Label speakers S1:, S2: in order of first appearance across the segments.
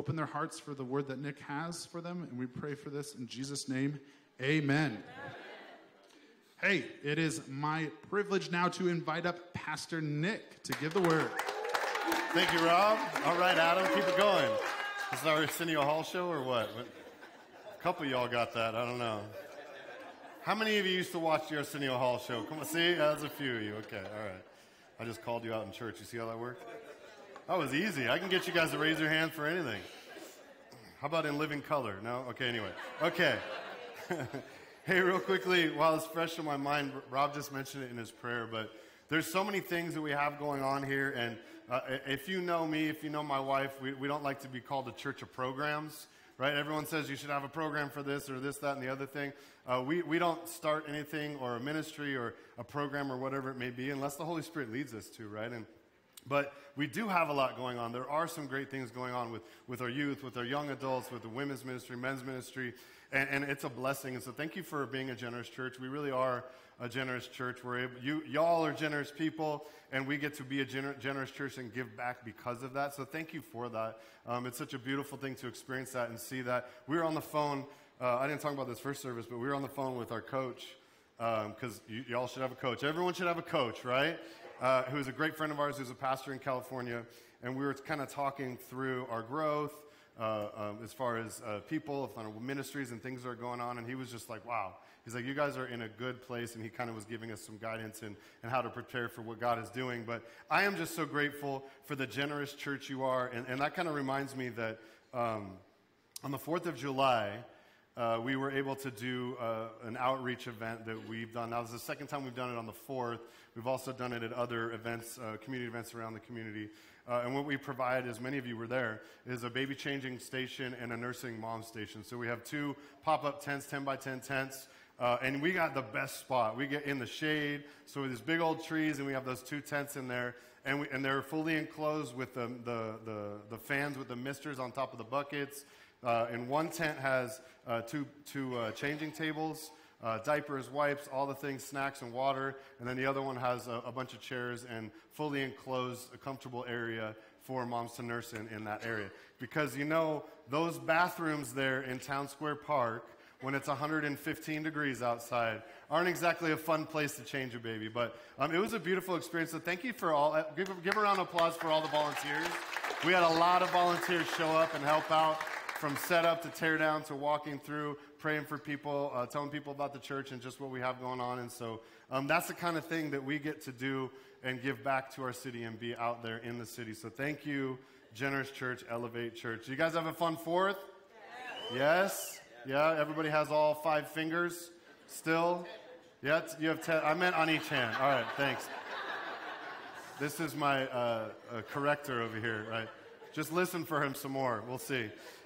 S1: open their hearts for the word that Nick has for them. And we pray for this in Jesus' name. Amen. Hey, it is my privilege now to invite up Pastor Nick to give the word.
S2: Thank you, Rob. All right, Adam, keep it going. This is our Arsenio Hall show or what? A couple y'all got that. I don't know. How many of you used to watch the Arsenio Hall show? Come on, see? That's a few of you. Okay, all right. I just called you out in church. You see how that worked? That was easy. I can get you guys to raise your hand for anything. How about in living color? No? Okay, anyway. Okay. hey, real quickly, while it's fresh in my mind, Rob just mentioned it in his prayer, but there's so many things that we have going on here. And uh, if you know me, if you know my wife, we, we don't like to be called a church of programs right? Everyone says you should have a program for this or this, that, and the other thing. Uh, we, we don't start anything or a ministry or a program or whatever it may be unless the Holy Spirit leads us to, right? And but we do have a lot going on. There are some great things going on with, with our youth, with our young adults, with the women's ministry, men's ministry, and, and it's a blessing. And so thank you for being a generous church. We really are a generous church. We're able, you, y'all are generous people, and we get to be a gener- generous church and give back because of that. So thank you for that. Um, it's such a beautiful thing to experience that and see that. We were on the phone. Uh, I didn't talk about this first service, but we were on the phone with our coach because um, y'all should have a coach. Everyone should have a coach, right? Uh, who is a great friend of ours, who's a pastor in California, and we were kind of talking through our growth uh, um, as far as uh, people, ministries, and things that are going on. And he was just like, "Wow." He's like, "You guys are in a good place," and he kind of was giving us some guidance and how to prepare for what God is doing. But I am just so grateful for the generous church you are, and, and that kind of reminds me that um, on the Fourth of July uh, we were able to do uh, an outreach event that we've done. Now, this is the second time we've done it on the 4th. We've also done it at other events, uh, community events around the community. Uh, and what we provide, as many of you were there, is a baby changing station and a nursing mom station. So we have two pop up tents, 10 by 10 tents. Uh, and we got the best spot. We get in the shade, so these big old trees, and we have those two tents in there, and, we, and they're fully enclosed with the, the, the, the fans with the misters on top of the buckets. Uh, and one tent has uh, two, two uh, changing tables, uh, diapers, wipes, all the things, snacks, and water. And then the other one has a, a, bunch of chairs and fully enclosed, a comfortable area for moms to nurse in in that area. Because you know, those bathrooms there in Town Square Park, when it's 115 degrees outside, aren't exactly a fun place to change a baby. But um, it was a beautiful experience. So thank you for all. Uh, give, give a round of applause for all the volunteers. We had a lot of volunteers show up and help out from setup to tear down to walking through, praying for people, uh, telling people about the church and just what we have going on. And so um, that's the kind of thing that we get to do and give back to our city and be out there in the city. So thank you, Generous Church, Elevate Church. You guys have a fun fourth? Yes? Yeah, everybody has all five fingers still? Yeah, you have ten. I meant on each hand. All right, thanks. This is my uh, uh, corrector over here, right? Just listen for him some more. We'll see.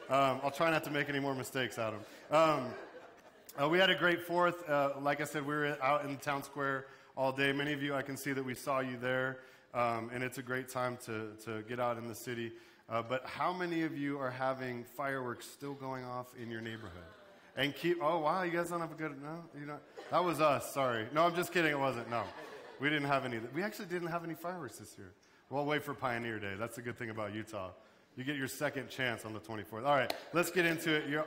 S2: Um, I'll try not to make any more mistakes, Adam. Um, uh, we had a great fourth. Uh, like I said, we were out in the town square all day. Many of you, I can see that we saw you there, um, and it's a great time to, to get out in the city. Uh, but how many of you are having fireworks still going off in your neighborhood? And keep, oh wow, you guys don't have a good, no, you know, that was us, sorry. No, I'm just kidding, it wasn't, no. We didn't have any, we actually didn't have any fireworks this year. We'll wait for Pioneer Day. That's the good thing about Utah. You get your second chance on the 24th. All right, let's get into it. You're,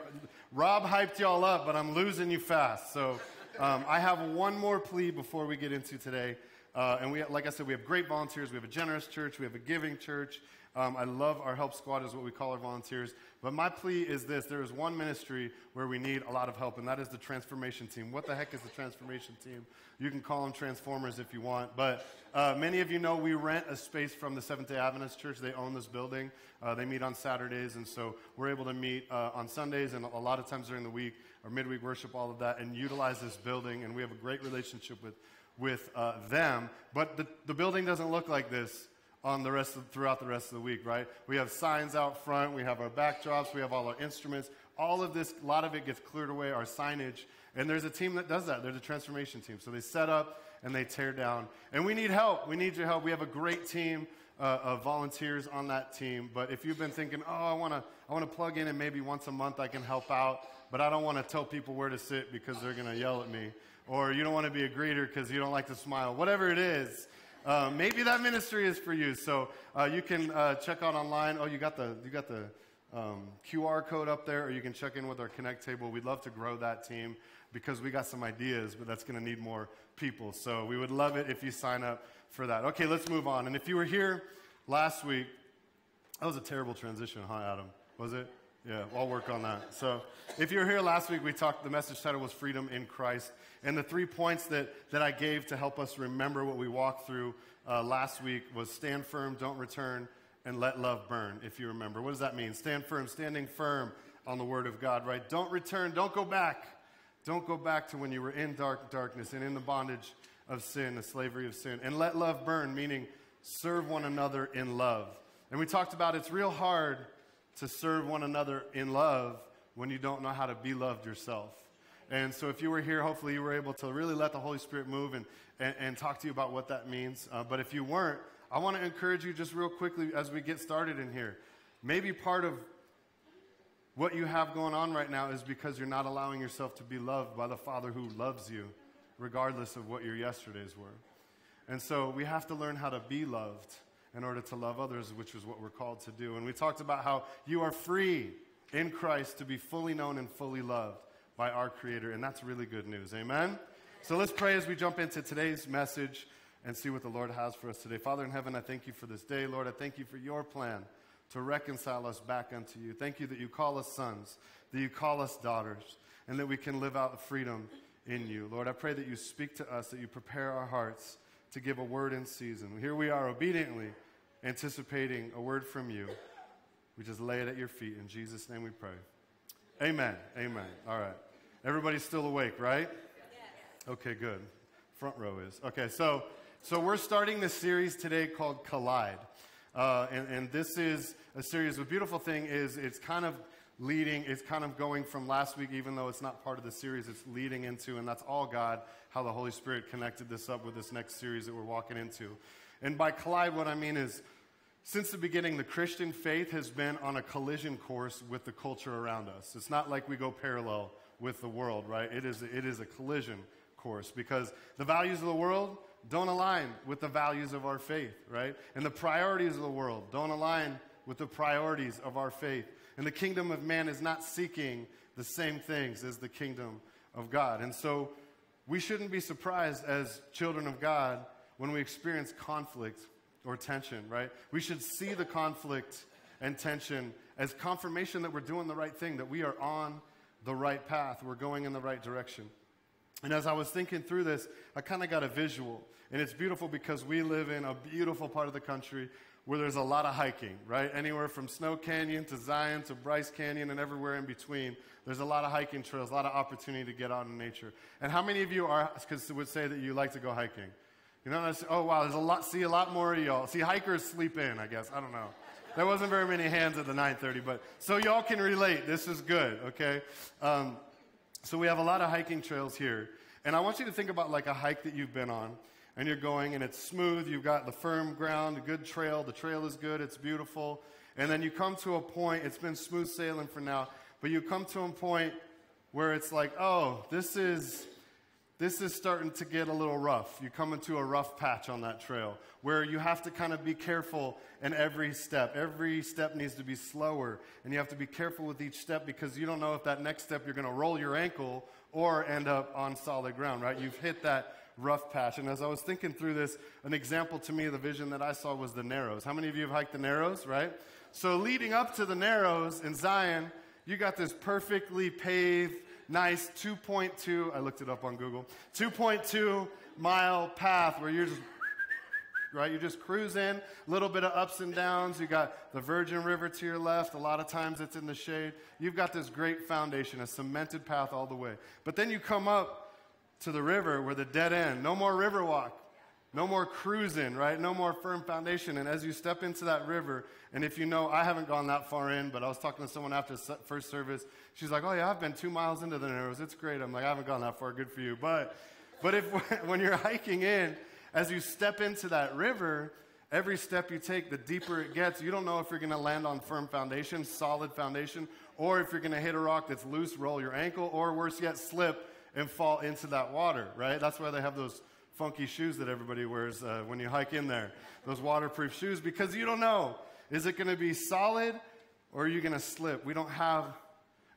S2: Rob hyped y'all up, but I'm losing you fast. So um, I have one more plea before we get into today. Uh, and we, like I said, we have great volunteers. We have a generous church. We have a giving church. Um, I love our help squad, is what we call our volunteers. But my plea is this there is one ministry where we need a lot of help, and that is the transformation team. What the heck is the transformation team? You can call them Transformers if you want. But uh, many of you know we rent a space from the Seventh day Adventist Church. They own this building. Uh, they meet on Saturdays, and so we're able to meet uh, on Sundays and a lot of times during the week, or midweek worship, all of that, and utilize this building. And we have a great relationship with, with uh, them. But the, the building doesn't look like this on the rest of, throughout the rest of the week, right? We have signs out front, we have our backdrops, we have all our instruments. All of this, a lot of it gets cleared away, our signage. And there's a team that does that. There's a transformation team. So they set up and they tear down. And we need help. We need your help. We have a great team uh, of volunteers on that team. But if you've been thinking, oh, I want to I wanna plug in and maybe once a month I can help out, but I don't want to tell people where to sit because they're going to yell at me. Or you don't want to be a greeter because you don't like to smile. Whatever it is, uh, maybe that ministry is for you. So uh, you can uh, check out online. Oh, you got the you got the um, QR code up there, or you can check in with our Connect table. We'd love to grow that team because we got some ideas, but that's going to need more people. So we would love it if you sign up for that. Okay, let's move on. And if you were here last week, that was a terrible transition, huh, Adam? Was it? Yeah, I'll work on that. So, if you were here last week, we talked, the message title was Freedom in Christ. And the three points that, that I gave to help us remember what we walked through uh, last week was stand firm, don't return, and let love burn, if you remember. What does that mean? Stand firm, standing firm on the Word of God, right? Don't return, don't go back. Don't go back to when you were in dark darkness and in the bondage of sin, the slavery of sin. And let love burn, meaning serve one another in love. And we talked about it's real hard to serve one another in love when you don't know how to be loved yourself. And so, if you were here, hopefully you were able to really let the Holy Spirit move and, and, and talk to you about what that means. Uh, but if you weren't, I want to encourage you just real quickly as we get started in here. Maybe part of what you have going on right now is because you're not allowing yourself to be loved by the Father who loves you, regardless of what your yesterdays were. And so, we have to learn how to be loved in order to love others, which is what we're called to do. And we talked about how you are free in Christ to be fully known and fully loved by our Creator, and that's really good news. Amen? So let's pray as we jump into today's message and see what the Lord has for us today. Father in heaven, I thank you for this day. Lord, I thank you for your plan to reconcile us back unto you. Thank you that you call us sons, that you call us daughters, and that we can live out the freedom in you. Lord, I pray that you speak to us, that you prepare our hearts to give a word in season. Here we are obediently anticipating a word from you. We just lay it at your feet. In Jesus' name we pray. Amen. Amen. All right. Everybody's still awake, right? Okay, good. Front row is. Okay, so so we're starting this series today called Collide. Uh, and, and this is a series. The beautiful thing is it's kind of leading, it's kind of going from last week, even though it's not part of the series, it's leading into, and that's all God, how the Holy Spirit connected this up with this next series that we're walking into. And by collide, what I mean is, since the beginning, the Christian faith has been on a collision course with the culture around us. It's not like we go parallel with the world, right? It is, it is a collision course because the values of the world don't align with the values of our faith, right? And the priorities of the world don't align with the priorities of our faith. And the kingdom of man is not seeking the same things as the kingdom of God. And so we shouldn't be surprised as children of God when we experience conflict or tension, right? We should see the conflict and tension as confirmation that we're doing the right thing, that we are on the right path, we're going in the right direction. And as I was thinking through this, I kind of got a visual. And it's beautiful because we live in a beautiful part of the country where there's a lot of hiking, right? Anywhere from Snow Canyon to Zion to Bryce Canyon and everywhere in between. There's a lot of hiking trails, a lot of opportunity to get out in nature. And how many of you are, would say that you like to go hiking? You know, oh wow, there's a lot, see a lot more of y'all. See, hikers sleep in, I guess. I don't know. There wasn't very many hands at the 9:30, but so y'all can relate. This is good, okay? Um, so we have a lot of hiking trails here, and I want you to think about like a hike that you've been on, and you're going and it's smooth, you've got the firm ground, a good trail, the trail is good, it's beautiful. And then you come to a point, it's been smooth sailing for now, but you come to a point where it's like, oh, this is this is starting to get a little rough. You come into a rough patch on that trail where you have to kind of be careful in every step. Every step needs to be slower, and you have to be careful with each step because you don't know if that next step you're going to roll your ankle or end up on solid ground, right? You've hit that rough patch. And as I was thinking through this, an example to me of the vision that I saw was the Narrows. How many of you have hiked the Narrows, right? So leading up to the Narrows in Zion, you got this perfectly paved, nice 2.2, I looked it up on Google, 2.2 mile path where you're just right? You're just cruising, a little bit of ups and downs. You got the Virgin River to your left. A lot of times it's in the shade. You've got this great foundation, a cemented path all the way. But then you come up to the river where the dead end. No more river walk. No more cruising, right? No more firm foundation. And as you step into that river, and if you know, I haven't gone that far in, but I was talking to someone after first service. She's like, "Oh yeah, I've been two miles into the Narrows. It's great." I'm like, "I haven't gone that far. Good for you." But, but if when you're hiking in, as you step into that river, every step you take, the deeper it gets. You don't know if you're going to land on firm foundation, solid foundation, or if you're going to hit a rock that's loose, roll your ankle, or worse yet, slip and fall into that water, right? That's why they have those funky shoes that everybody wears uh, when you hike in there, those waterproof shoes, because you don't know. Is it going to be solid or are you going to slip? We don't have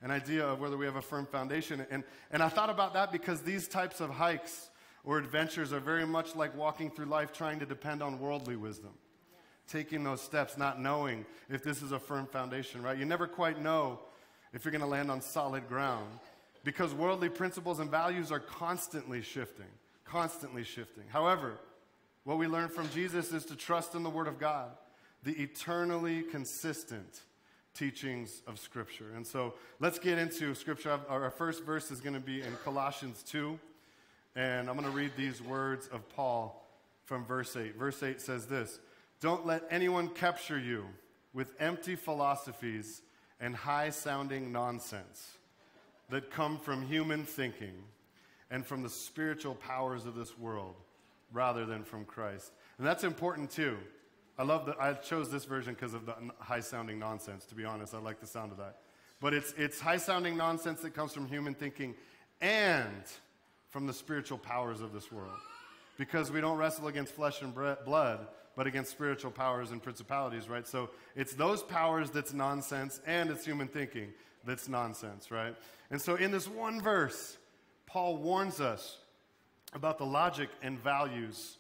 S2: an idea of whether we have a firm foundation. And, and I thought about that because these types of hikes or adventures are very much like walking through life trying to depend on worldly wisdom. Taking those steps, not knowing if this is a firm foundation, right? You never quite know if you're going to land on solid ground because worldly principles and values are constantly shifting, constantly shifting. However, what we learn from Jesus is to trust in the Word of God, the eternally consistent teachings of Scripture. And so let's get into Scripture. Our first verse is going to be in Colossians 2, and I'm going to read these words of Paul from verse 8. Verse 8 says this Don't let anyone capture you with empty philosophies and high sounding nonsense that come from human thinking and from the spiritual powers of this world rather than from Christ. And that's important too. I love that I chose this version because of the high sounding nonsense, to be honest. I like the sound of that. But it's, it's high sounding nonsense that comes from human thinking and from the spiritual powers of this world. Because we don't wrestle against flesh and blood, but against spiritual powers and principalities, right? So it's those powers that's nonsense and it's human thinking that's nonsense, right? And so in this one verse, Paul warns us about the logic and values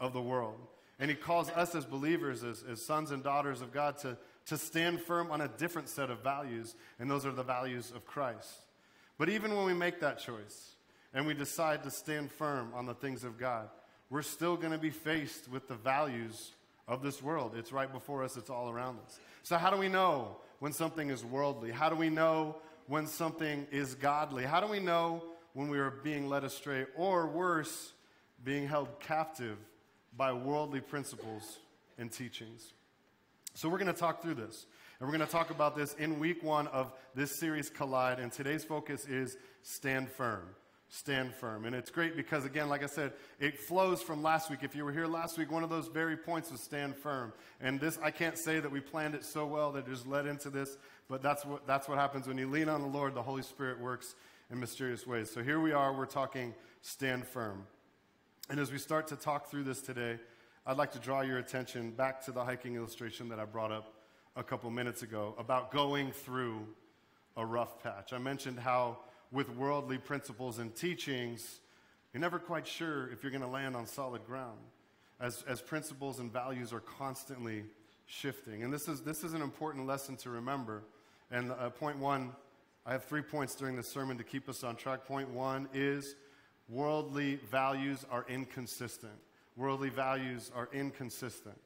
S2: of the world. And he calls us as believers, as, as sons and daughters of God, to, to stand firm on a different set of values, and those are the values of Christ. But even when we make that choice and we decide to stand firm on the things of God, we're still going to be faced with the values of this world. It's right before us, it's all around us. So, how do we know when something is worldly? How do we know when something is godly? How do we know when we are being led astray, or worse, being held captive by worldly principles and teachings. So, we're going to talk through this. And we're going to talk about this in week one of this series, Collide. And today's focus is stand firm. Stand firm. And it's great because, again, like I said, it flows from last week. If you were here last week, one of those very points was stand firm. And this, I can't say that we planned it so well that it just led into this, but that's what, that's what happens when you lean on the Lord, the Holy Spirit works in mysterious ways. So here we are, we're talking stand firm. And as we start to talk through this today, I'd like to draw your attention back to the hiking illustration that I brought up a couple minutes ago about going through a rough patch. I mentioned how, with worldly principles and teachings, you're never quite sure if you're going to land on solid ground, as, as principles and values are constantly shifting. And this is, this is an important lesson to remember. And uh, point one, I have three points during this sermon to keep us on track. Point one is worldly values are inconsistent. Worldly values are inconsistent.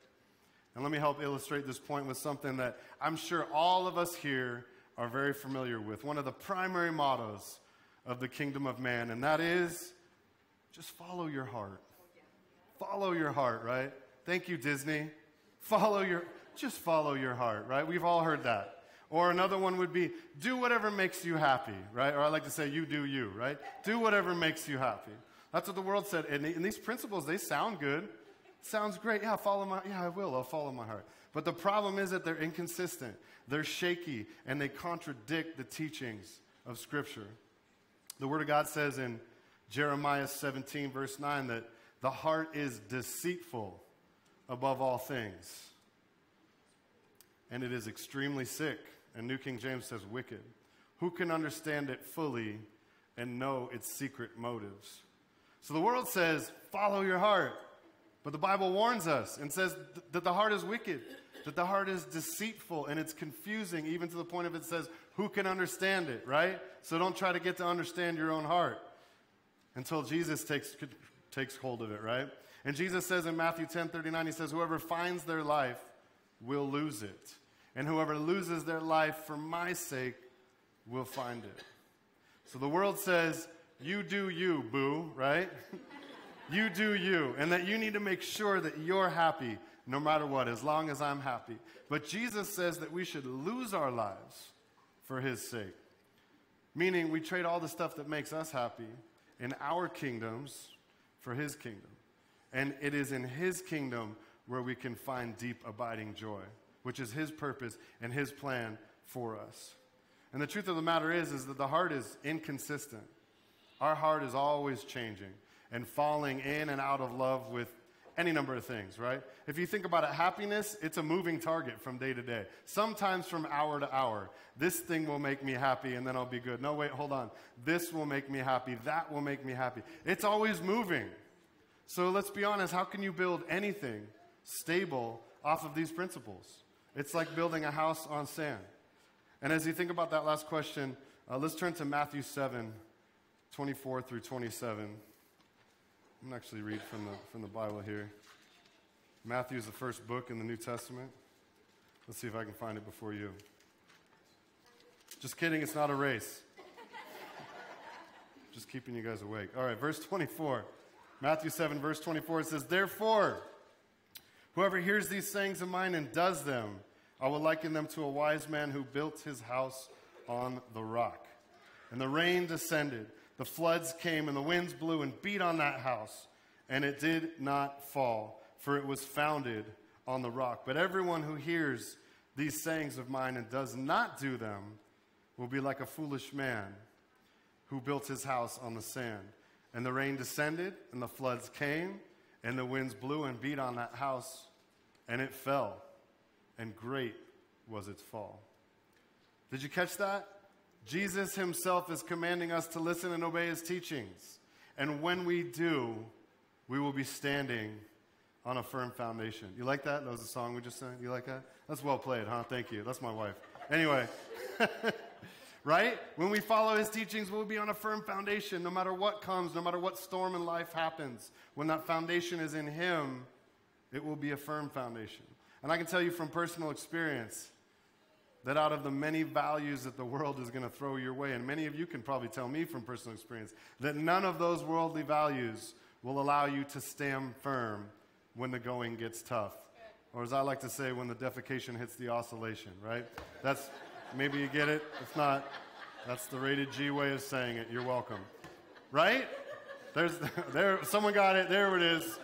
S2: And let me help illustrate this point with something that I'm sure all of us here are very familiar with. One of the primary mottos of the kingdom of man, and that is just follow your heart. Follow your heart, right? Thank you, Disney. Follow your, just follow your heart, right? We've all heard that. Or another one would be, do whatever makes you happy, right? Or I like to say, you do you, right? Do whatever makes you happy. That's what the world said. And, and these principles, they sound good. Sounds great. Yeah, follow my, yeah, I will. I'll follow my heart. But the problem is that they're inconsistent. They're shaky and they contradict the teachings of Scripture. The Word of God says in Jeremiah 17, verse 9, that the heart is deceitful above all things, and it is extremely sick. And New King James says wicked. Who can understand it fully and know its secret motives? So the world says, follow your heart. But the Bible warns us and says th- that the heart is wicked, that the heart is deceitful, and it's confusing, even to the point of it says, who can understand it, right? So don't try to get to understand your own heart until Jesus takes, takes hold of it, right? And Jesus says in Matthew 10 39, he says, Whoever finds their life will lose it. And whoever loses their life for my sake will find it. So the world says, you do you, boo, right? you do you. And that you need to make sure that you're happy no matter what, as long as I'm happy. But Jesus says that we should lose our lives for his sake. Meaning, we trade all the stuff that makes us happy in our kingdoms for his kingdom. And it is in his kingdom where we can find deep, abiding joy which is his purpose and his plan for us. And the truth of the matter is is that the heart is inconsistent. Our heart is always changing and falling in and out of love with any number of things, right? If you think about it, happiness, it's a moving target from day to day, sometimes from hour to hour. This thing will make me happy and then I'll be good. No, wait, hold on. This will make me happy. That will make me happy. It's always moving. So let's be honest how can you build anything stable off of these principles? It's like building a house on sand. And as you think about that last question, uh, let's turn to Matthew 7 24 through 27. I'm going to actually read from the, from the Bible here. Matthew is the first book in the New Testament. Let's see if I can find it before you. Just kidding, it's not a race. Just keeping you guys awake. All right, verse 24. Matthew 7, verse 24, it says, Therefore, whoever hears these sayings of mine and does them, I will liken them to a wise man who built his house on the rock. And the rain descended the floods came and the winds blew and beat on that house, and it did not fall, for it was founded on the rock. But everyone who hears these sayings of mine and does not do them will be like a foolish man who built his house on the sand. And the rain descended, and the floods came, and the winds blew and beat on that house, and it fell, and great was its fall. Did you catch that? Jesus himself is commanding us to listen and obey his teachings. And when we do, we will be standing on a firm foundation. You like that? That was a song we just sang. You like that? That's well played, huh? Thank you. That's my wife. Anyway, right? When we follow his teachings, we'll be on a firm foundation no matter what comes, no matter what storm in life happens. When that foundation is in him, it will be a firm foundation. And I can tell you from personal experience, that out of the many values that the world is going to throw your way, and many of you can probably tell me from personal experience, that none of those worldly values will allow you to stand firm when the going gets tough. Or as I like to say, when the defecation hits the oscillation, right? That's, maybe you get it. If not, that's the rated G way of saying it. You're welcome. Right? There's, there, someone got it. There it is.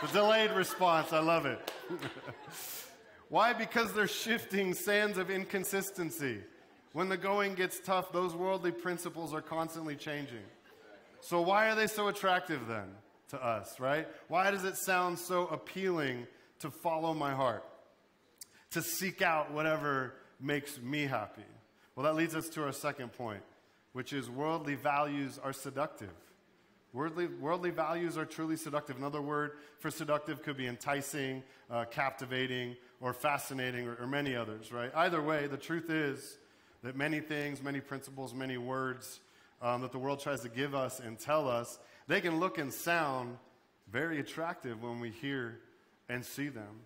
S2: The delayed response. I love it. Why? Because they're shifting sands of inconsistency. When the going gets tough, those worldly principles are constantly changing. So, why are they so attractive then to us, right? Why does it sound so appealing to follow my heart, to seek out whatever makes me happy? Well, that leads us to our second point, which is worldly values are seductive. Worldly, worldly values are truly seductive. Another word for seductive could be enticing, uh, captivating, or fascinating, or, or many others, right? Either way, the truth is that many things, many principles, many words um, that the world tries to give us and tell us, they can look and sound very attractive when we hear and see them.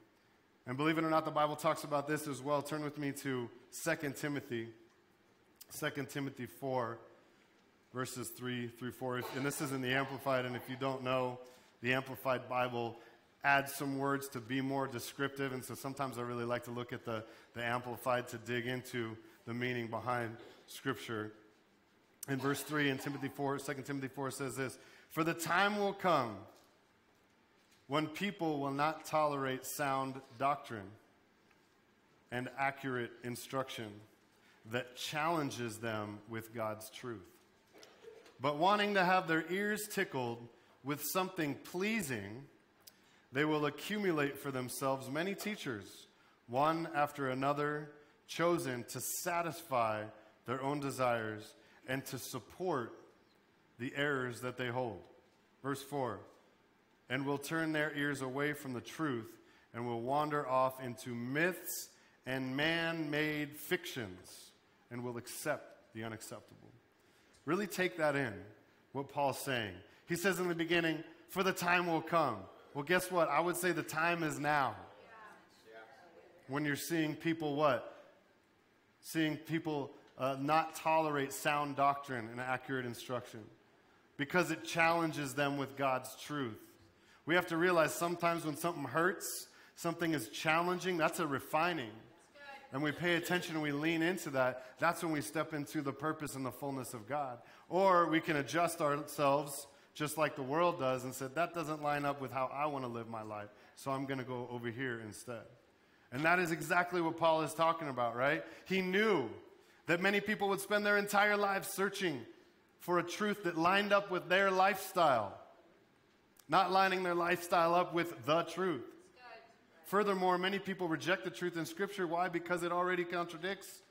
S2: And believe it or not, the Bible talks about this as well. Turn with me to 2 Timothy, 2 Timothy 4 verses 3 through 4. And this is in the Amplified, and if you don't know, the Amplified Bible adds some words to be more descriptive. And so sometimes I really like to look at the, the Amplified to dig into the meaning behind Scripture. In verse 3 in Timothy 4, 2 Timothy 4 says this For the time will come when people will not tolerate sound doctrine and accurate instruction that challenges them with God's truth but wanting to have their ears tickled with something pleasing, they will accumulate for themselves many teachers, one after another, chosen to satisfy their own desires and to support the errors that they hold. Verse 4 And will turn their ears away from the truth and will wander off into myths and man made fictions and will accept the unacceptable. Really take that in, what Paul's saying. He says in the beginning, for the time will come. Well, guess what? I would say the time is now. When you're seeing people what? Seeing people uh, not tolerate sound doctrine and accurate instruction because it challenges them with God's truth. We have to realize sometimes when something hurts, something is challenging, that's a refining and we pay attention and we lean into that, that's when we step into the purpose and the fullness of God. Or we can adjust ourselves just like the world does and say, that doesn't line up with how I want to live my life, so I'm going to go over here instead. And that is exactly what Paul is talking about, right? He knew that many people would spend their entire lives searching for a truth that lined up with their lifestyle. not lining their lifestyle up with the truth. Furthermore, many people reject the truth in Scripture. Why? Because it already contradicts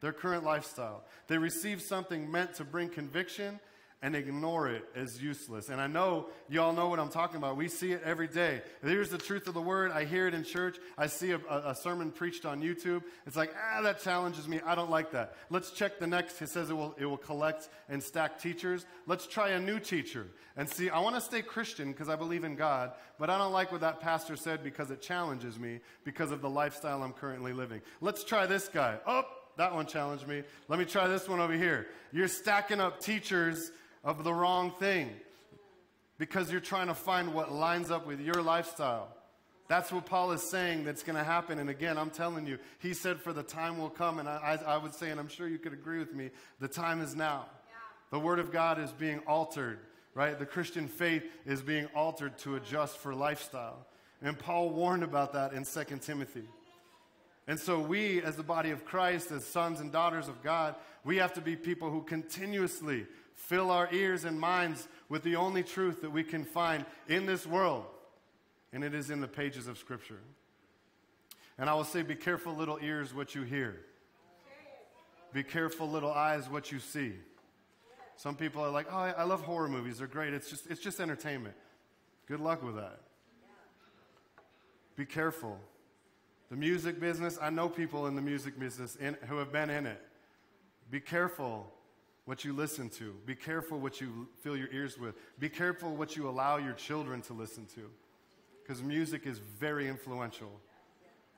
S2: their current lifestyle. They receive something meant to bring conviction and ignore it as useless. And I know you all know what I'm talking about. We see it every day. Here's the truth of the word. I hear it in church. I see a, a, sermon preached on YouTube. It's like, ah, that challenges me. I don't like that. Let's check the next. It says it will, it will collect and stack teachers. Let's try a new teacher and see. I want to stay Christian because I believe in God, but I don't like what that pastor said because it challenges me because of the lifestyle I'm currently living. Let's try this guy. Oh, that one challenged me. Let me try this one over here. You're stacking up teachers of the wrong thing because you're trying to find what lines up with your lifestyle. That's what Paul is saying that's going to happen. And again, I'm telling you, he said, For the time will come. And I, I, I would say, and I'm sure you could agree with me, the time is now. Yeah. The Word of God is being altered, right? The Christian faith is being altered to adjust for lifestyle. And Paul warned about that in 2 Timothy. And so, we, as the body of Christ, as sons and daughters of God, we have to be people who continuously fill our ears and minds with the only truth that we can find in this world, and it is in the pages of Scripture. And I will say, be careful, little ears, what you hear. Be careful, little eyes, what you see. Some people are like, oh, I love horror movies. They're great. It's just, it's just entertainment. Good luck with that. Be careful. The music business, I know people in the music business in, who have been in it. Be careful what you listen to. Be careful what you fill your ears with. Be careful what you allow your children to listen to. Because music is very influential.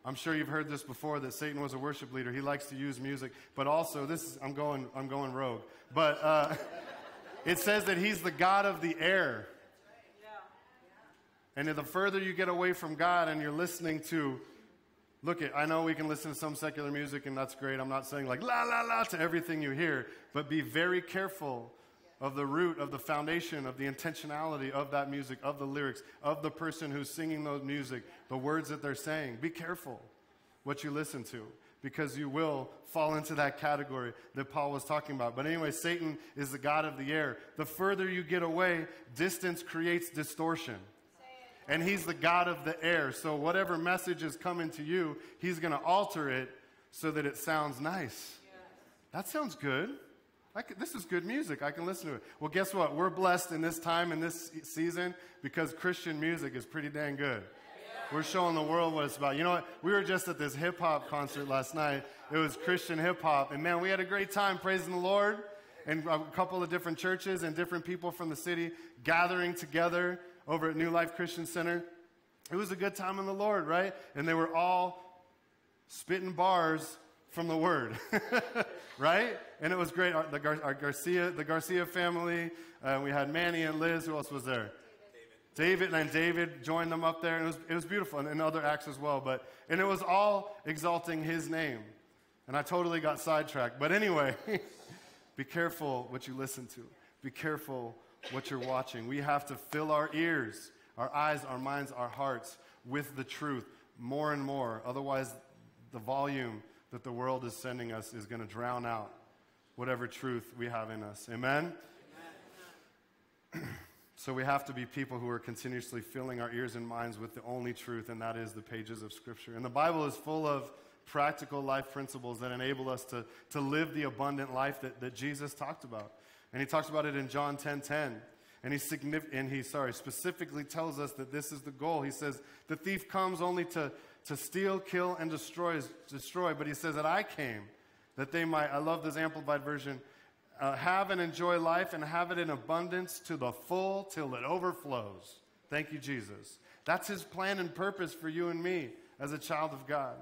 S2: I'm sure you've heard this before that Satan was a worship leader. He likes to use music, but also this is I'm going I'm going rogue. But uh, it says that he's the God of the air. And the further you get away from God and you're listening to Look, at, I know we can listen to some secular music, and that's great. I'm not saying like la la la to everything you hear, but be very careful of the root, of the foundation, of the intentionality of that music, of the lyrics, of the person who's singing those music, the words that they're saying. Be careful what you listen to because you will fall into that category that Paul was talking about. But anyway, Satan is the God of the air. The further you get away, distance creates distortion and He's the God of the air. So whatever message is coming to you, He's going to alter it so that it sounds nice. That sounds good. Could, this is good music. I can listen to it. Well, guess what? We're blessed in this time, in this season, because Christian music is pretty dang good. We're showing the world what it's about. You know what? We were just at this hip hop concert last night. It was Christian hip hop. And man, we had a great time praising the Lord. And a couple of different churches and different people from the city gathering together over at New Life Christian Center. It was a good time in the Lord, right? And they were all spitting bars from the Word, right? And it was great. Our, the Gar- our Garcia, the Garcia family. Uh, we had Manny and Liz. Who else was there? David. David and David joined them up there, and it was, it was beautiful, and, and other acts as well. But and it was all exalting His name, and I totally got sidetracked. But anyway, be careful what you listen to. Be careful what you're watching. We have to fill our ears, our eyes, our minds, our hearts with the truth more and more. Otherwise, the volume that the world is sending us is going to drown out whatever truth we have in us. Amen? So we have to be people who are continuously filling our ears and minds with the only truth, and that is the pages of Scripture. And the Bible is full of practical life principles that enable us to, to live the abundant life that, that Jesus talked about. And he talks about it in John 10 10. And he, signif- and he sorry, specifically tells us that this is the goal. He says, The thief comes only to, to steal, kill, and destroy, destroy. But he says that I came that they might, I love this amplified version, uh, have and enjoy life and have it in abundance to the full till it overflows. Thank you, Jesus. That's his plan and purpose for you and me as a child of God.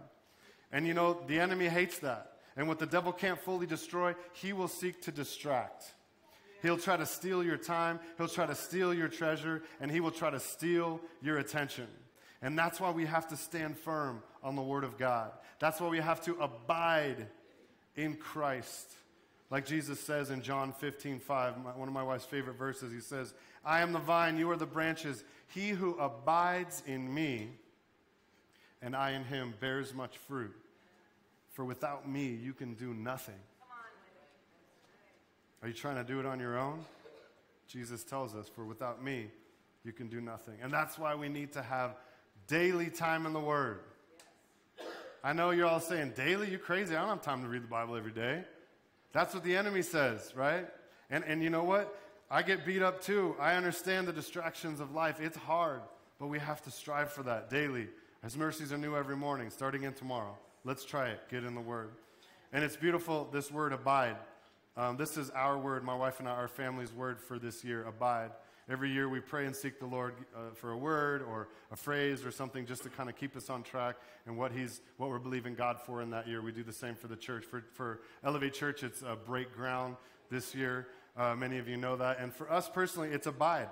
S2: And you know, the enemy hates that. And what the devil can't fully destroy, he will seek to distract. He'll try to steal your time, he'll try to steal your treasure, and he will try to steal your attention. And that's why we have to stand firm on the Word of God. That's why we have to abide in Christ. Like Jesus says in John 15, 5, one of my wife's favorite verses, he says, I am the vine, you are the branches. He who abides in me and I in him bears much fruit. For without me, you can do nothing. Are you trying to do it on your own? Jesus tells us, For without me, you can do nothing. And that's why we need to have daily time in the Word. I know you're all saying, daily? You crazy? I don't have time to read the Bible every day. That's what the enemy says, right? And, and you know what? I get beat up too. I understand the distractions of life. It's hard, but we have to strive for that daily. His mercies are new every morning, starting in tomorrow. Let's try it. Get in the Word. And it's beautiful, this word abide. Um, this is our word, my wife and I, our family's word for this year, abide. Every year we pray and seek the Lord uh, for a word or a phrase or something just to kind of keep us on track and what, he's, what we're believing God for in that year. We do the same for the church. For, for Elevate Church, it's uh, break ground this year. Uh, many of you know that. And for us personally, it's abide.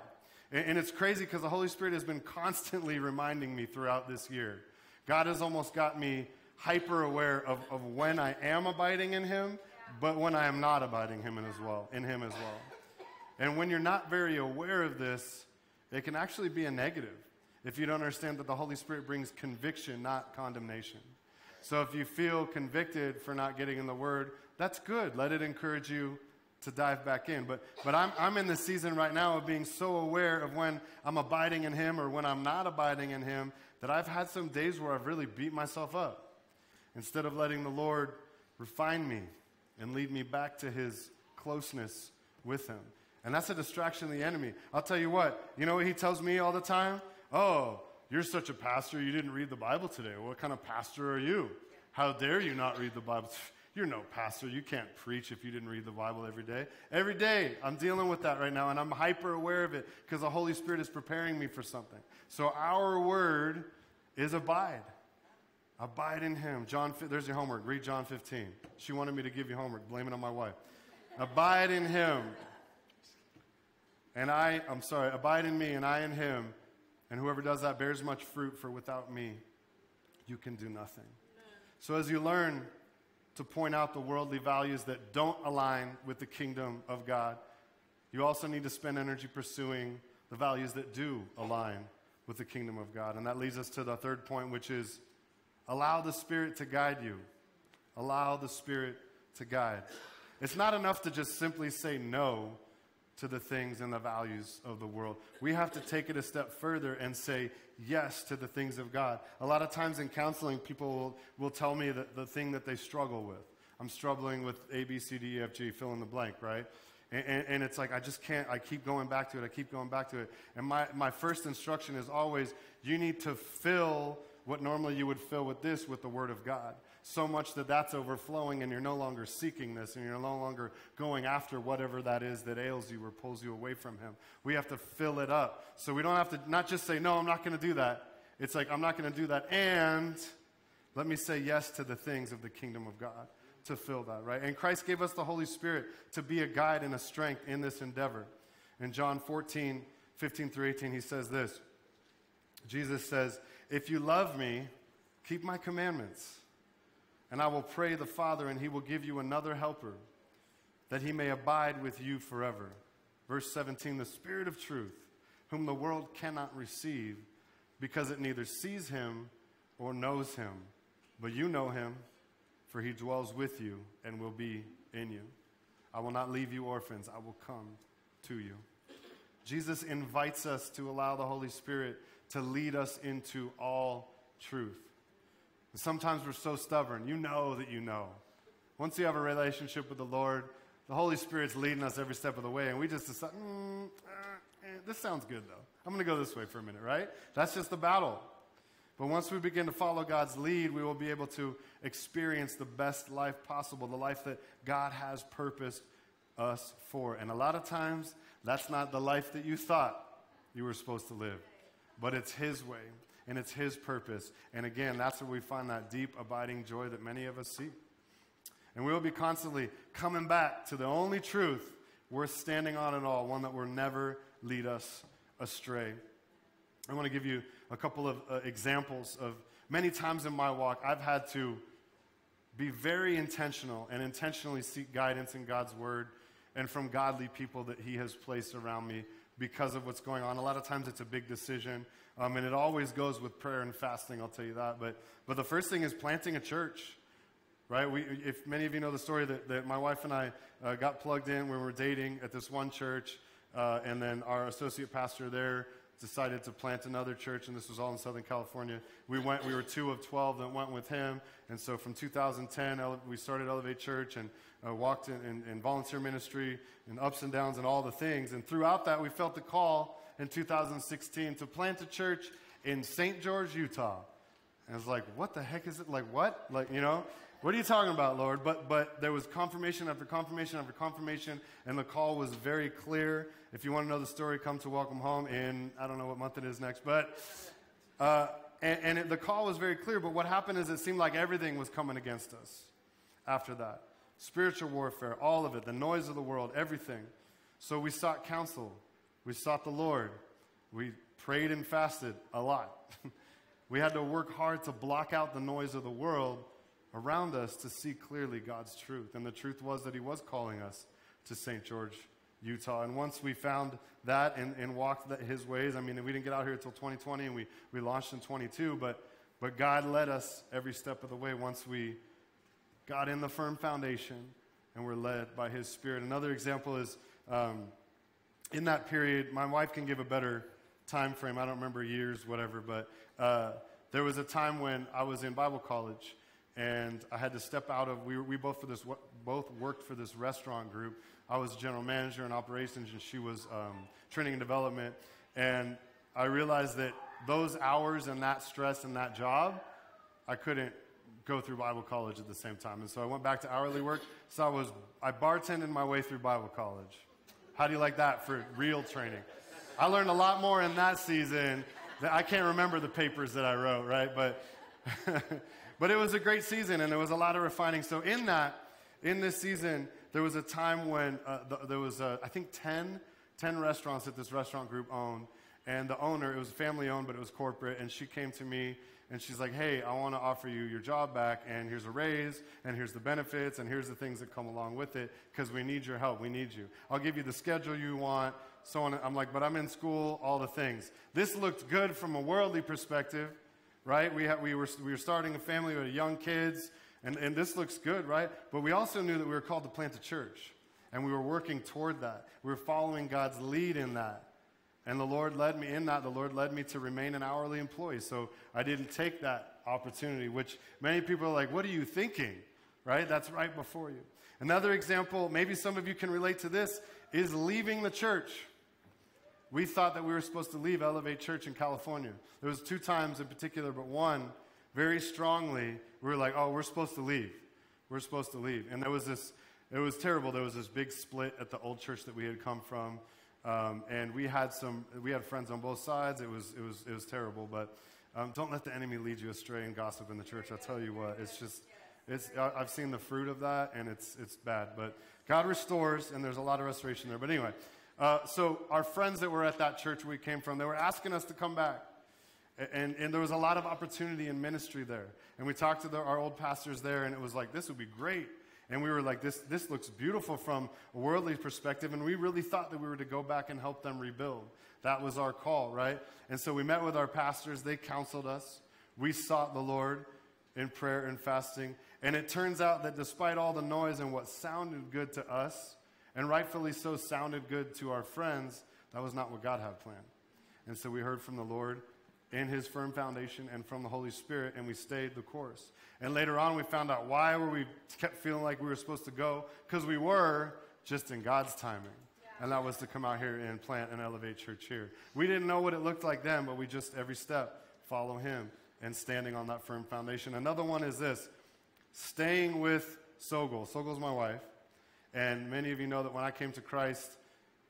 S2: And, and it's crazy because the Holy Spirit has been constantly reminding me throughout this year. God has almost got me hyper aware of, of when I am abiding in Him, but when I am not abiding Him in as well, in Him as well. And when you're not very aware of this, it can actually be a negative if you don't understand that the Holy Spirit brings conviction, not condemnation. So if you feel convicted for not getting in the Word, that's good. Let it encourage you to dive back in. But, but I'm, I'm in the season right now of being so aware of when I'm abiding in Him or when I'm not abiding in Him that I've had some days where I've really beat myself up. Instead of letting the Lord refine me and lead me back to His closeness with Him. And that's a distraction of the enemy. I'll tell you what, you know what he tells me all the time? Oh, you're such a pastor, you didn't read the Bible today. What kind of pastor are you? How dare you not read the Bible? You're no pastor. You can't preach if you didn't read the Bible every day. Every day, I'm dealing with that right now, and I'm hyper aware of it because the Holy Spirit is preparing me for something. So, our word is abide. Abide in Him. John, there's your homework. Read John 15. She wanted me to give you homework. Blame it on my wife. Abide in Him. And I, I'm sorry, abide in me and I in him. And whoever does that bears much fruit, for without me, you can do nothing. So as you learn to point out the worldly values that don't align with the kingdom of God, you also need to spend energy pursuing the values that do align with the kingdom of God. And that leads us to the third point, which is allow the Spirit to guide you. Allow the Spirit to guide. It's not enough to just simply say no to the things and the values of the world. We have to take it a step further and say yes to the things of God. A lot of times in counseling, people will, will tell me that the thing that they struggle with. I'm struggling with A, B, C, D, E, F, G, fill in the blank, right? And, and, and, it's like, I just can't, I keep going back to it, I keep going back to it. And my, my first instruction is always, you need to fill what normally you would fill with this with the Word of God so much that that's overflowing and you're no longer seeking this and you're no longer going after whatever that is that ails you or pulls you away from Him. We have to fill it up. So we don't have to not just say, no, I'm not going to do that. It's like, I'm not going to do that. And let me say yes to the things of the kingdom of God to fill that, right? And Christ gave us the Holy Spirit to be a guide and a strength in this endeavor. In John 14, 15 through 18, he says this Jesus says, If you love me, keep my commandments. And I will pray the Father, and he will give you another helper, that he may abide with you forever. Verse 17 The Spirit of truth, whom the world cannot receive, because it neither sees him or knows him. But you know him, for he dwells with you and will be in you. I will not leave you orphans, I will come to you. Jesus invites us to allow the Holy Spirit to lead us into all truth. Sometimes we're so stubborn. You know that you know. Once you have a relationship with the Lord, the Holy Spirit's leading us every step of the way, and we just decide, mm, uh, eh, this sounds good though. I'm going to go this way for a minute, right? That's just the battle. But once we begin to follow God's lead, we will be able to experience the best life possible, the life that God has purposed us for. And a lot of times, that's not the life that you thought you were supposed to live, but it's His way and it's His purpose. And again, that's where we find that deep, abiding joy that many of us seek. And we will be constantly coming back to the only truth worth standing on at all, one that will never lead us astray. I want to give you a couple of uh, examples of many times in my walk I've had to be very intentional and intentionally seek guidance in God's Word and from godly people that He has placed around me because of what's going on. A lot of times it's a big decision, um, and it always goes with prayer and fasting, I'll tell you that. But, but the first thing is planting a church, right? We, if many of you know the story that, that my wife and I uh, got plugged in when we were dating at this one church, uh, and then our associate pastor there decided to plant another church, and this was all in Southern California. We went, we were two of 12 that went with him. And so from 2010, we started Elevate Church and uh, walked in, in, in volunteer ministry and ups and downs and all the things. And throughout that, we felt the call in 2016 to plant a church in St. George, Utah. And I was like, what the heck is it? Like, what? Like, you know? What are you talking about, Lord? But, but there was confirmation after confirmation after confirmation, and the call was very clear. If you want to know the story, come to Welcome Home in, I don't know what month it is next, but, uh, and, and it, the call was very clear. But what happened is it seemed like everything was coming against us after that spiritual warfare, all of it, the noise of the world, everything. So we sought counsel, we sought the Lord, we prayed and fasted a lot. we had to work hard to block out the noise of the world around us to see clearly God's truth. And the truth was that He was calling us to St. George, Utah. And once we found that and, and walked His ways, I mean, we didn't get out here until 2020 and we, we launched in 22, but, but God led us every step of the way once we got in the firm foundation and were led by His Spirit. Another example is um, in that period, my wife can give a better time frame. I don't remember years, whatever, but uh, there was a time when I was in Bible college and I had to step out of. We, we both for this both worked for this restaurant group. I was general manager in operations, and she was um, training and development. And I realized that those hours and that stress and that job, I couldn't go through Bible college at the same time. And so I went back to hourly work. So I was I bartended my way through Bible college. How do you like that for real training? I learned a lot more in that season. That I can't remember the papers that I wrote, right? But But it was a great season and there was a lot of refining. So, in that, in this season, there was a time when uh, the, there was, uh, I think, 10, 10 restaurants that this restaurant group owned. And the owner, it was family owned, but it was corporate. And she came to me and she's like, hey, I want to offer you your job back, and here's a raise, and here's the benefits, and here's the things that come along with it, because we need your help. We need you. I'll give you the schedule you want, so on. I'm like, but I'm in school, all the things. This looked good from a worldly perspective right? We, had, we, were, we were starting a family with young kids, and, and this looks good, right? But we also knew that we were called to plant a church, and we were working toward that. We were following God's lead in that. And the Lord led me in that. The Lord led me to remain an hourly employee. So I didn't take that opportunity, which many people are like, what are you thinking? Right? That's right before you. Another example, maybe some of you can relate to this, is leaving the church we thought that we were supposed to leave Elevate Church in California. There was two times in particular, but one very strongly, we were like, oh, we're supposed to leave. We're supposed to leave. And there was this, it was terrible. There was this big split at the old church that we had come from. Um, and we had some, we had friends on both sides. It was, it was, it was terrible. But um, don't let the enemy lead you astray and gossip in the church. I tell you what, it's just, it's, I've seen the fruit of that, and it's, it's bad. But God restores, and there's a lot of restoration there. But anyway, uh, so our friends that were at that church we came from, they were asking us to come back. And, and there was a lot of opportunity in ministry there. And we talked to the, our old pastors there, and it was like, this would be great. And we were like, this, this looks beautiful from a worldly perspective. And we really thought that we were to go back and help them rebuild. That was our call, right? And so we met with our pastors. They counseled us. We sought the Lord in prayer and fasting. And it turns out that despite all the noise and what sounded good to us, and rightfully so sounded good to our friends, that was not what God had planned. And so we heard from the Lord in his firm foundation and from the Holy Spirit, and we stayed the course. And later on, we found out why were we kept feeling like we were supposed to go? Because we were just in God's timing. And that was to come out here and plant and elevate church here. We didn't know what it looked like then, but we just every step follow him and standing on that firm foundation. Another one is this staying with Sogol. Sogol's my wife. And many of you know that when I came to Christ,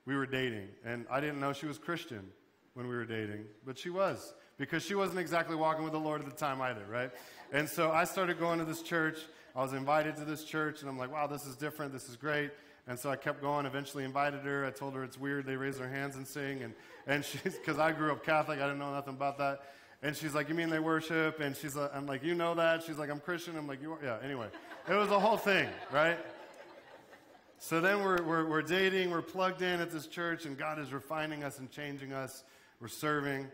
S2: we were dating. And I didn't know she was Christian when we were dating, but she was because she wasn't exactly walking with the Lord at the time either, right? And so I started going to this church. I was invited to this church, and I'm like, wow, this is different. This is great. And so I kept going, eventually invited her. I told her it's weird. They raise their hands and sing. And, and she's, because I grew up Catholic, I didn't know nothing about that. And she's like, you mean they worship? And she's like, I'm like, you know that? She's like, I'm Christian. I'm like, you are? Yeah, anyway. It was a whole thing, right? So then we're, we're, we're dating, we're plugged in at this church, and God is refining us and changing us. We're serving.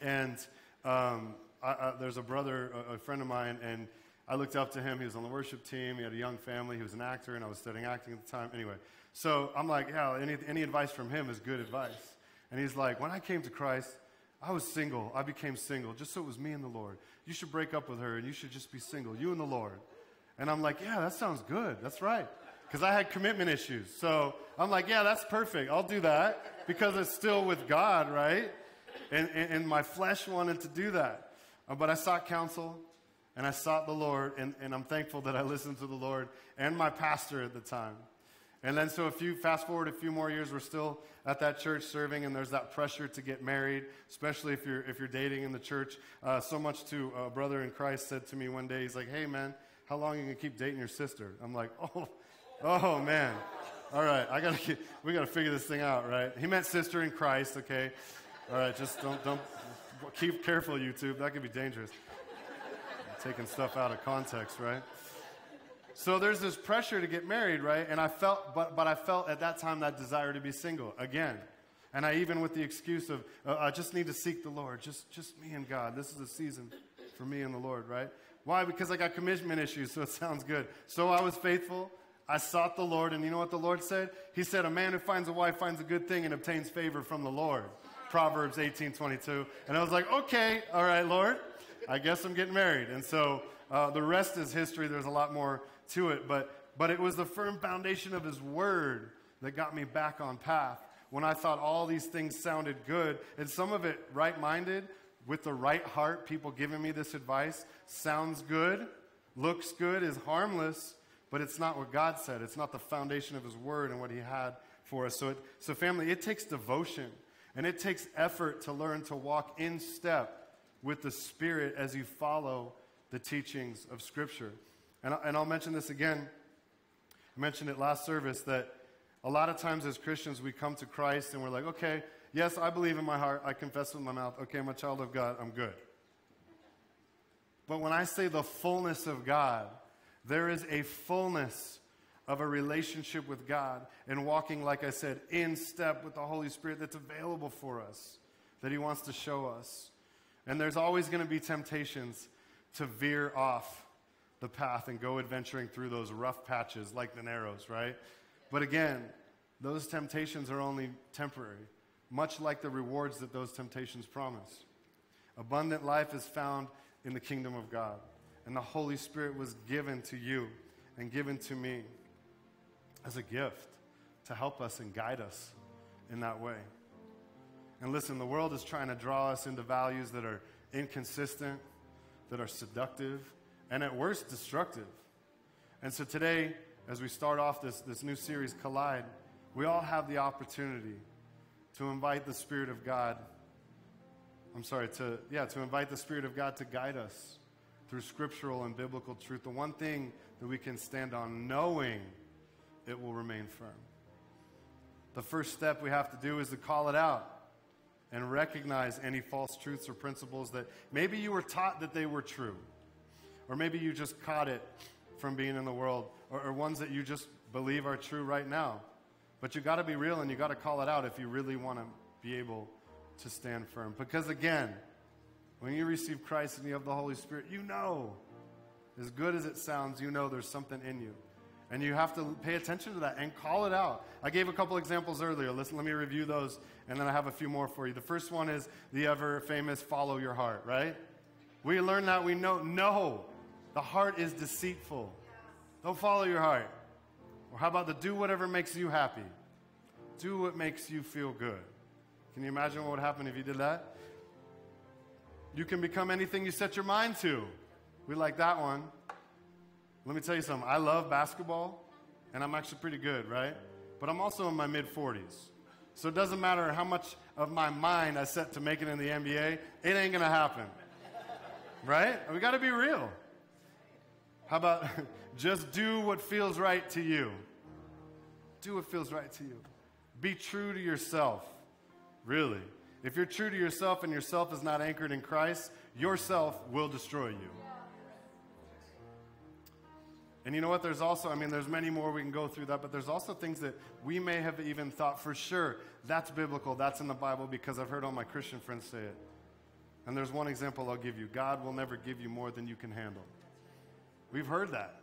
S2: And um, I, I, there's a brother, a, a, friend of mine, and I looked up to him. He was on the worship team. He had a young family. He was an actor, and I was studying acting at the time. Anyway, so I'm like, yeah, any, any advice from him is good advice. And he's like, When I came to Christ, I was single. I became single just so it was me and the Lord. You should break up with her and you should just be single, you and the Lord. And I'm like, Yeah, that sounds good. That's right. Because I had commitment issues. So I'm like, Yeah, that's perfect. I'll do that because it's still with God, right? And, and, and my flesh wanted to do that. Uh, but I sought counsel and I sought the Lord, and, and I'm thankful that I listened to the Lord and my pastor at the time. And then, so a few, fast forward a few more years, we're still at that church serving, and there's that pressure to get married, especially if you're, if you're dating in the church. Uh, so much to a brother in Christ said to me one day, he's like, hey, man, how long are you going to keep dating your sister? I'm like, oh, oh, man. All right, I gotta keep, we got to figure this thing out, right? He meant sister in Christ, okay? All right, just don't, don't, keep careful, YouTube. That could be dangerous. I'm taking stuff out of context, right? So there's this pressure to get married, right? And I felt, but, but I felt at that time that desire to be single again. And I even with the excuse of, uh, I just need to seek the Lord, just, just me and God. This is a season for me and the Lord, right? Why? Because I got commitment issues, so it sounds good. So I was faithful. I sought the Lord, and you know what the Lord said? He said, A man who finds a wife finds a good thing and obtains favor from the Lord. Proverbs 18 22. And I was like, Okay, all right, Lord, I guess I'm getting married. And so uh, the rest is history. There's a lot more to it, but, but it was the firm foundation of His Word that got me back on path when I thought all these things sounded good, and some of it right minded, with the right heart, people giving me this advice, sounds good, looks good, is harmless, but it's not what God said. It's not the foundation of His Word and what He had for us. So, it, so family, it takes devotion and it takes effort to learn to walk in step with the Spirit as you follow the teachings of Scripture. And, and I'll mention this again. I mentioned it last service that a lot of times as Christians, we come to Christ and we're like, okay, yes, I believe in my heart. I confess with my mouth. Okay, I'm a child of God. I'm good. But when I say the fullness of God, there is a fullness of a relationship with God and walking, like I said, in step with the Holy Spirit that's available for us, that He wants to show us. And there's always going to be temptations to veer off the path and go adventuring through those rough patches like the narrows, right? But again, those temptations are only temporary, much like the rewards that those temptations promise. Abundant life is found in the kingdom of God, and the Holy Spirit was given to you and given to me as a gift to help us and guide us in that way. And listen, the world is trying to draw us into values that are inconsistent, that are seductive, and at worst, destructive. And so today, as we start off this, this new series, Collide, we all have the opportunity to invite the Spirit of God. I'm sorry, to, yeah, to invite the Spirit of God to guide us through scriptural and biblical truth. The one thing that we can stand on, knowing it will remain firm. The first step we have to do is to call it out and recognize any false truths or principles that maybe you were taught that they were true. Or maybe you just caught it from being in the world, or, or ones that you just believe are true right now. But you got to be real and you got to call it out if you really want to be able to stand firm. Because again, when you receive Christ and you have the Holy Spirit, you know, as good as it sounds, you know there's something in you. And you have to pay attention to that and call it out. I gave a couple examples earlier. Listen, let me review those, and then I have a few more for you. The first one is the ever famous follow your heart, right? We learn that we know, no, the heart is deceitful. Don't follow your heart. Or how about the do whatever makes you happy? Do what makes you feel good. Can you imagine what would happen if you did that? You can become anything you set your mind to. We like that one. Let me tell you something. I love basketball, and I'm actually pretty good, right? But I'm also in my mid 40s. So it doesn't matter how much of my mind I set to make it in the NBA, it ain't going to happen. Right? We got to be real. How about just do what feels right to you? Do what feels right to you. Be true to yourself. Really. If you're true to yourself and yourself is not anchored in Christ, yourself will destroy you. And you know what? There's also, I mean, there's many more we can go through that, but there's also things that we may have even thought for sure that's biblical, that's in the Bible because I've heard all my Christian friends say it. And there's one example I'll give you God will never give you more than you can handle. We've heard that.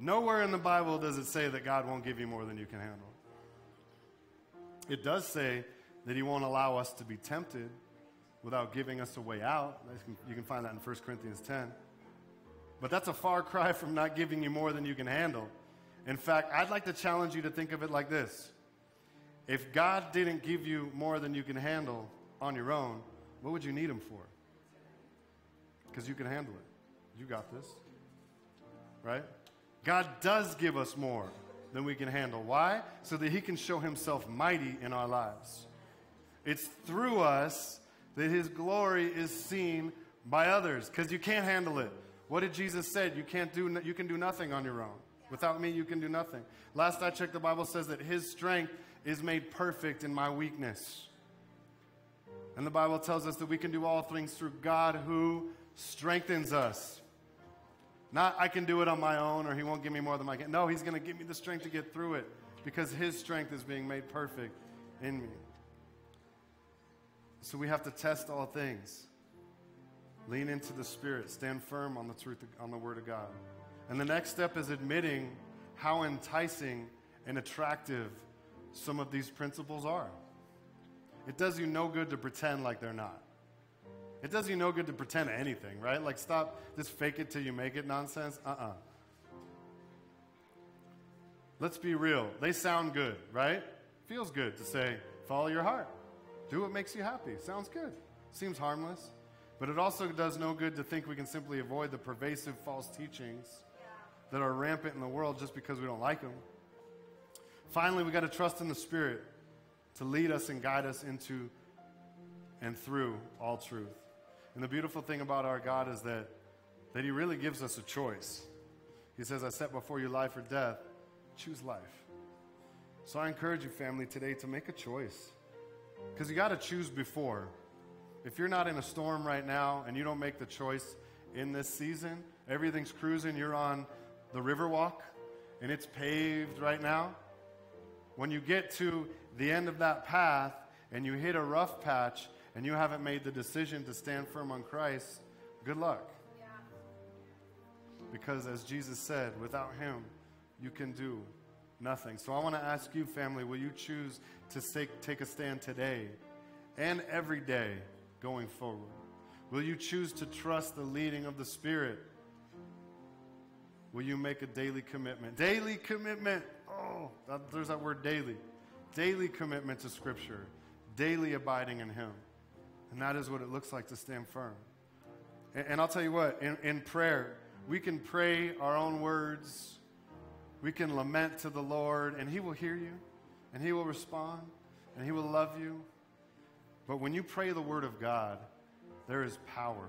S2: Nowhere in the Bible does it say that God won't give you more than you can handle. It does say that he won't allow us to be tempted without giving us a way out. You can find that in 1 Corinthians 10. But that's a far cry from not giving you more than you can handle. In fact, I'd like to challenge you to think of it like this If God didn't give you more than you can handle on your own, what would you need Him for? Because you can handle it. You got this. Right? God does give us more than we can handle. Why? So that He can show Himself mighty in our lives. It's through us that His glory is seen by others because you can't handle it. What did Jesus say? You can't do. You can do nothing on your own. Without me, you can do nothing. Last I checked, the Bible says that His strength is made perfect in my weakness. And the Bible tells us that we can do all things through God who strengthens us. Not I can do it on my own or He won't give me more than I can. No, He's going to give me the strength to get through it because His strength is being made perfect in me. So we have to test all things. Lean into the Spirit. Stand firm on the truth, on the Word of God. And the next step is admitting how enticing and attractive some of these principles are. It does you no good to pretend like they're not. It does you no good to pretend anything, right? Like, stop this fake it till you make it nonsense. Uh uh-uh. uh. Let's be real. They sound good, right? Feels good to say, follow your heart. Do what makes you happy. Sounds good. Seems harmless. But it also does no good to think we can simply avoid the pervasive false teachings that are rampant in the world just because we don't like them. Finally, we got to trust in the Spirit to lead us and guide us into and through all truth. And the beautiful thing about our God is that, that He really gives us a choice. He says, I set before you life or death. Choose life. So I encourage you, family, today to make a choice. Because you got to choose before. If you're not in a storm right now and you don't make the choice in this season, everything's cruising, you're on the Riverwalk and it's paved right now. When you get to the end of that path and you hit a rough patch and you haven't made the decision to stand firm on Christ, good luck. Yeah. Because as Jesus said, without Him, you can do nothing. So I want to ask you, family, will you choose to take, take a stand today and every day going forward? Will you choose to trust the leading of the Spirit? Will you make a daily commitment? Daily commitment. Oh, that, there's that word daily. Daily commitment to Scripture, daily abiding in Him. And that is what it looks like to stand firm. And, and I'll tell you what, in, in prayer, we can pray our own words, we can lament to the Lord, and He will hear you, and He will respond, and He will love you. But when you pray the Word of God, there is power.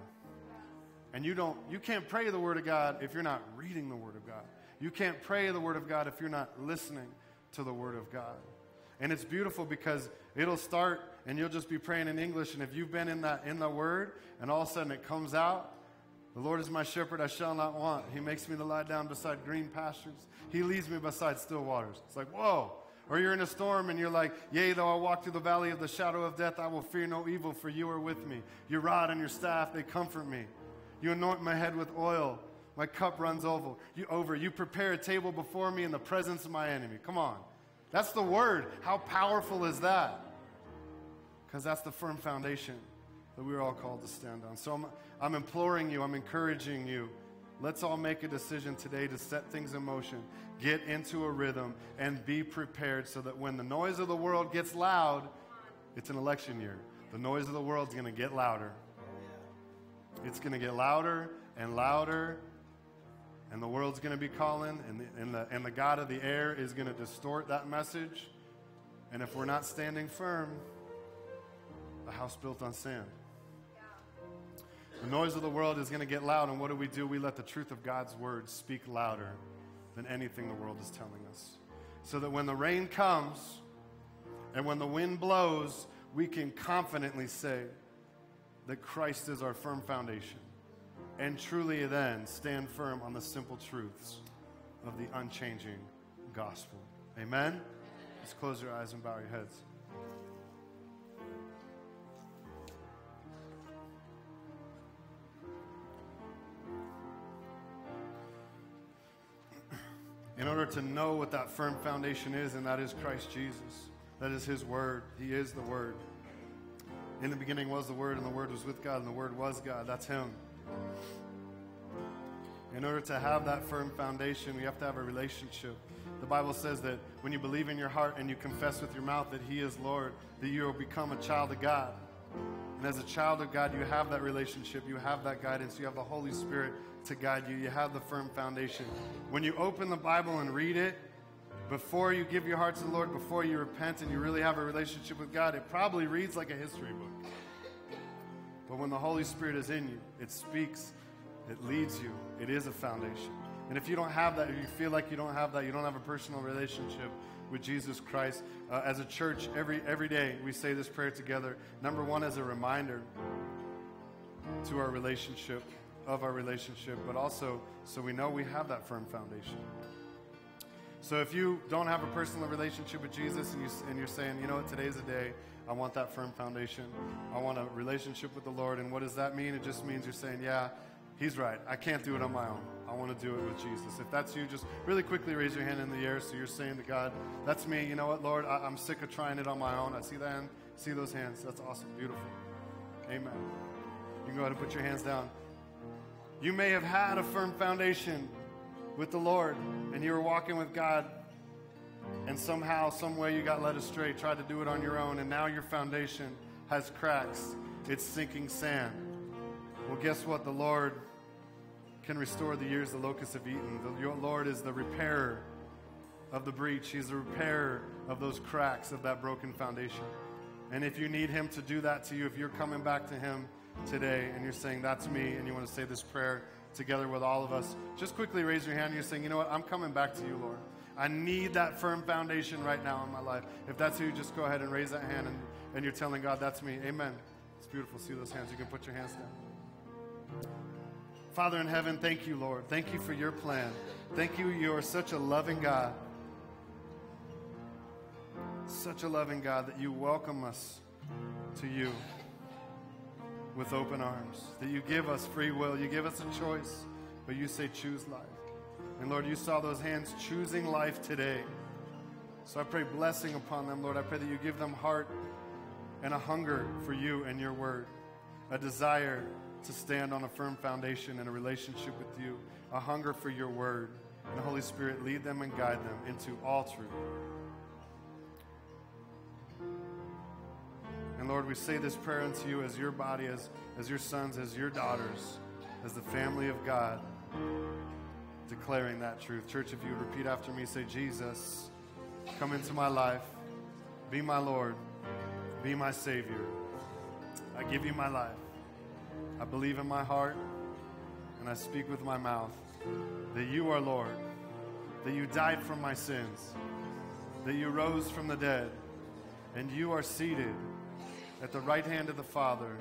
S2: And you don't you can't pray the word of God if you're not reading the word of God. You can't pray the word of God if you're not listening to the word of God. And it's beautiful because it'll start and you'll just be praying in English and if you've been in that in the word and all of a sudden it comes out, the Lord is my shepherd, I shall not want. He makes me to lie down beside green pastures. He leads me beside still waters. It's like, whoa. Or you're in a storm and you're like, Yea, though I walk through the valley of the shadow of death, I will fear no evil, for you are with me. Your rod and your staff, they comfort me. You anoint my head with oil. My cup runs over. You, over. you prepare a table before me in the presence of my enemy. Come on. That's the word. How powerful is that? Because that's the firm foundation that we're all called to stand on. So I'm, I'm imploring you, I'm encouraging you. Let's all make a decision today to set things in motion, get into a rhythm, and be prepared so that when the noise of the world gets loud, it's an election year. The noise of the world's going to get louder. It's going to get louder and louder, and the world's going to be calling, and the, and, the, and the God of the air is going to distort that message. And if we're not standing firm, a house built on sand. The noise of the world is going to get loud, and what do we do? We let the truth of God's word speak louder than anything the world is telling us. So that when the rain comes and when the wind blows, we can confidently say, that Christ is our firm foundation, and truly then stand firm on the simple truths of the unchanging gospel. Amen? Let's close your eyes and bow your heads. In order to know what that firm foundation is, and that is Christ Jesus, That is His Word. He is the Word. In the beginning was the Word, and the Word was with God, and the Word was God. That's Him. In order to have that firm foundation, we have to have a relationship. The Bible says that when you believe in your heart and you confess with your mouth that He is Lord, that you will become a child of God. And as a child of God, you have that relationship, you have that guidance, you have the Holy Spirit to guide you, you have the firm foundation. When you open the Bible and read it, before you give your heart to the Lord, before you repent and you really have a relationship with God, it probably reads like a history book. When the Holy Spirit is in you, it speaks, it leads you, it is a foundation. And if you don't have that, if you feel like you don't have that, you don't have a personal relationship with Jesus Christ, uh, as a church, every, every day we say this prayer together. Number one, as a reminder to our relationship, of our relationship, but also so we know we have that firm foundation. So if you don't have a personal relationship with Jesus and, you, and you're saying, you know what, today's a day, I want that firm foundation. I want a relationship with the Lord. And what does that mean? It just means you're saying, yeah, He's right. I can't do it on my own. I want to do it with Jesus. If that's you, just really quickly raise your hand in the air so you're saying to God, That's me. You know what, Lord? I, am sick of trying it on my own. I see that. See those hands. That's awesome. Beautiful. Amen. You can go ahead and put your hands down. You may have had a firm foundation with the Lord and you were walking with God, and somehow, some way you got led astray, tried to do it on your own, and now your foundation has cracks. It's sinking sand. Well, guess what? The Lord can restore the years the locusts have eaten. The Lord is the repairer of the breach, He's the repairer of those cracks of that broken foundation. And if you need Him to do that to you, if you're coming back to Him today and you're saying, That's me, and you want to say this prayer together with all of us, just quickly raise your hand and you're saying, You know what? I'm coming back to you, Lord. I need that firm foundation right now in my life. If that's you, just go ahead and raise that hand and, and you're telling God, That's me. Amen. It's beautiful. See those hands. You can put your hands down. Father in heaven, thank you, Lord. Thank you for your plan. Thank you. You are such a loving God. Such a loving God that you welcome us to you with open arms. That you give us free will. You give us a choice, but you say, choose life. And Lord, you saw those hands choosing life today. So I pray blessing upon them, Lord. I pray that you give them heart and a hunger for you and your word, a desire to stand on a firm foundation in a relationship with you, a hunger for your word. And the Holy Spirit, lead them and guide them into all truth. And Lord, we say this prayer unto you as your body, as, as your sons, as your daughters, as the family of God, declaring that truth. Church, if you would repeat after me, say, Jesus, come into my life, be my Lord, be my Savior. I give you my life. I believe in my heart and I speak with my mouth that you are Lord, that you died for my sins, that you rose from the dead, and you are seated at the right hand of the Father,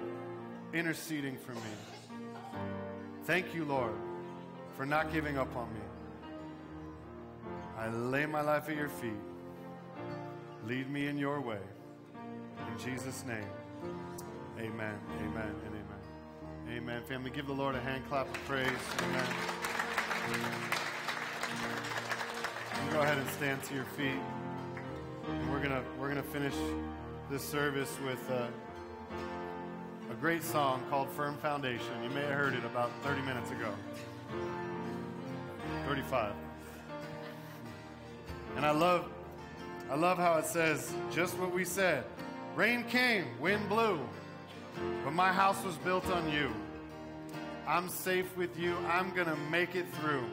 S2: interceding for me. Thank you, Lord, for not giving up on me. I lay my life at your feet. Lead me in your way. In Jesus' name, amen, amen, and amen. Amen. Family, give the Lord a hand clap of praise. Amen. You go ahead and stand to your feet. And we're gonna we're gonna finish this service with uh, a great song called "Firm Foundation." You may have heard it about 30 minutes ago. 35. And I love I love how it says just what we said. Rain came, wind blew, but my house was built on you. I'm safe with you. I'm going to make it through.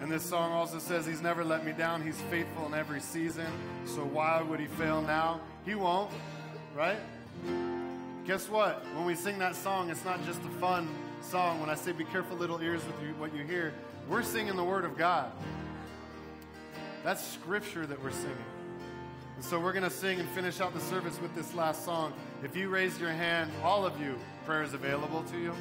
S2: And this song also says, He's never let me down. He's faithful in every season. So why would He fail now? He won't, right? Guess what? When we sing that song, it's not just a fun song. When I say, Be careful, little ears, with you, what you hear, we're singing the Word of God. That's scripture that we're singing. And so we're going to sing and finish out the service with this last song. If you raise your hand, all of you, prayer is available to you.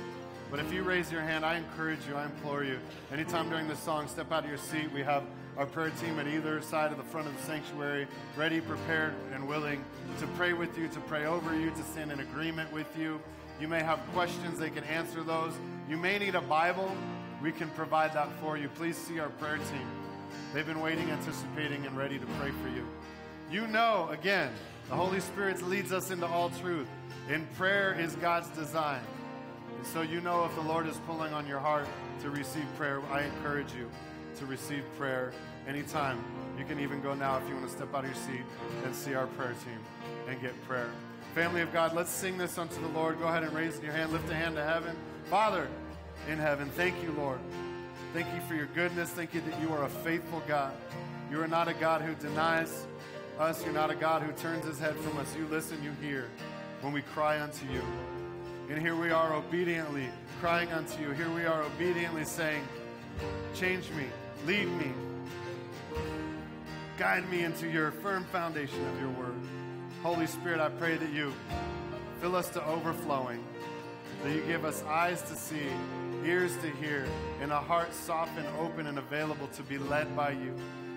S2: But if you raise your hand, I encourage you, I implore you, anytime during this song, step out of your seat. We have our prayer team at either side of the front of the sanctuary, ready, prepared, and willing to pray with you, to pray over you, to stand in agreement with you. You may have questions, they can answer those. You may need a Bible, we can provide that for you. Please see our prayer team. They've been waiting, anticipating, and ready to pray for you. You know, again, the Holy Spirit leads us into all truth. And prayer is God's design. And so you know if the Lord is pulling on your heart to receive prayer, I encourage you to receive prayer anytime. You can even go now if you want to step out of your seat and see our prayer team and get prayer. Family of God, let's sing this unto the Lord. Go ahead and raise your hand, lift a hand to heaven. Father in heaven, thank you, Lord. Thank you for your goodness. Thank you that you are a faithful God. You are not a God who denies us. You're not a God who turns his head from us. You listen, you hear when we cry unto you. And here we are obediently crying unto you. Here we are obediently saying, Change me, lead me, guide me into your firm foundation of your word. Holy Spirit, I pray that you fill us to overflowing, that you give us eyes to see, ears to hear, and a heart soft and open and available to be led by you.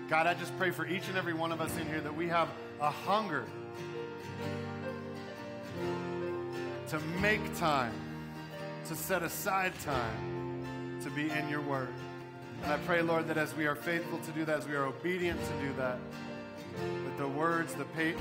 S2: God, I just pray for each and every one of us in here that we have a hunger to make time, to set aside time to be in your word. And I pray, Lord, that as we are faithful to do that, as we are obedient to do that, that the words, the, pa-